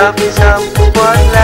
love is unforgettable.